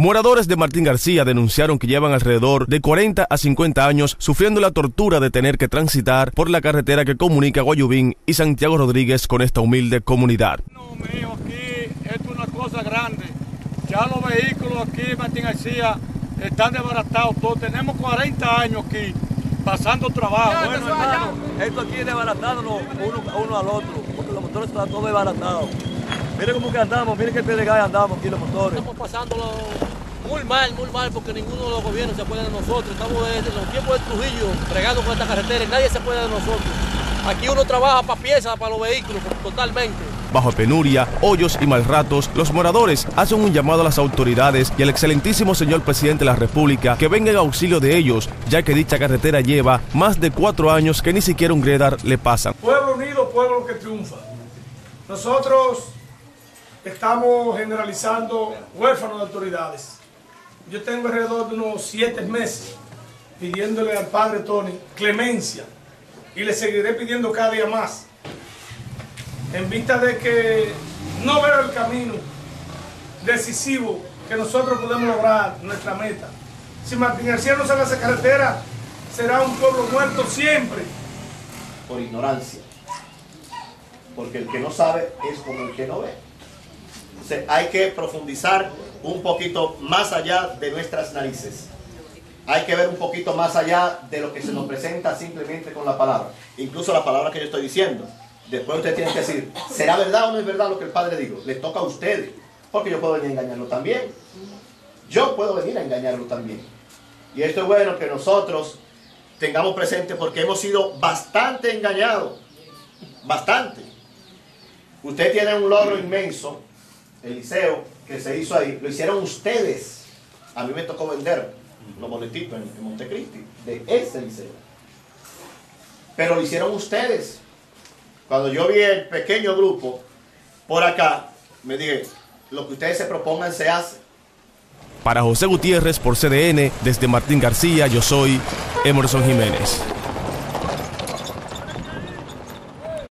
Moradores de Martín García denunciaron que llevan alrededor de 40 a 50 años sufriendo la tortura de tener que transitar por la carretera que comunica Guayubín y Santiago Rodríguez con esta humilde comunidad. No, mío, aquí esto es una cosa grande. Ya los vehículos aquí Martín García están desbaratados todos. Tenemos 40 años aquí pasando trabajo. Bueno, hermano, esto aquí es desbaratado uno, uno al otro, porque los motores están todos desbaratados. Miren cómo que andamos, miren qué pelegay andamos aquí los motores. Estamos pasándolo muy mal, muy mal, porque ninguno de los gobiernos se puede de nosotros. Estamos desde los tiempos de Trujillo bregando con esta carretera y nadie se puede de nosotros. Aquí uno trabaja para piezas, para los vehículos, totalmente. Bajo penuria, hoyos y mal ratos, los moradores hacen un llamado a las autoridades y al excelentísimo señor presidente de la República que venga en auxilio de ellos, ya que dicha carretera lleva más de cuatro años que ni siquiera un gredar le pasan. Pueblo unido, pueblo que triunfa. Nosotros estamos generalizando huérfanos de autoridades. Yo tengo alrededor de unos siete meses pidiéndole al padre Tony clemencia y le seguiré pidiendo cada día más en vista de que no veo el camino decisivo que nosotros podemos lograr nuestra meta. Si Martín García no sale a esa carretera, será un pueblo muerto siempre. Por ignorancia. Porque el que no sabe es como el que no ve hay que profundizar un poquito más allá de nuestras narices. Hay que ver un poquito más allá de lo que se nos presenta simplemente con la palabra. Incluso la palabra que yo estoy diciendo. Después usted tiene que decir, ¿será verdad o no es verdad lo que el Padre dijo? Le toca a ustedes. Porque yo puedo venir a engañarlo también. Yo puedo venir a engañarlo también. Y esto es bueno que nosotros tengamos presente porque hemos sido bastante engañados. Bastante. Usted tiene un logro inmenso el liceo que se hizo ahí, lo hicieron ustedes. A mí me tocó vender los boletitos en, Montecristi, de ese liceo. Pero lo hicieron ustedes. Cuando yo vi el pequeño grupo por acá, me dije, lo que ustedes se propongan se hace. Para José Gutiérrez por CDN, desde Martín García, yo soy Emerson Jiménez.